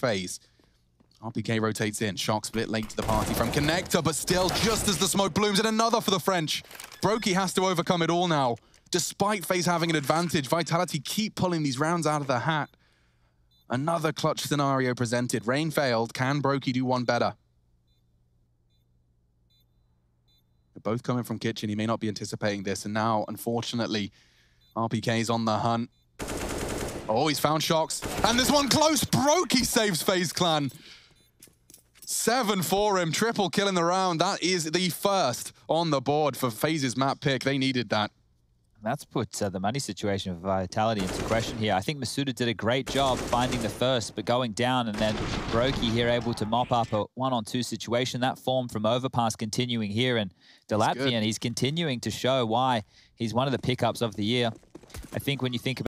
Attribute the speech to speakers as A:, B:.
A: FaZe. RPK rotates in. Shox split late to the party from Connector, but still, just as the smoke blooms, and another for the French. broky has to overcome it all now. Despite FaZe having an advantage, Vitality keep pulling these rounds out of the hat. Another clutch scenario presented. Rain failed. Can broky do one better? They're both coming from Kitchen. He may not be anticipating this. And now, unfortunately, RPK's on the hunt. Oh, he's found Shox. And this one close. broky saves FaZe Clan. Seven for him. Triple kill in the round. That is the first on the board for FaZe's map pick. They needed that.
B: That's put uh, the money situation of Vitality into question here. I think Misutaaa did a great job finding the first, but going down, and then broky here able to mop up a one-on-two situation. That form from Overpass continuing here, and the Latvian, he's continuing to show why he's one of the pickups of the year. I think when you think about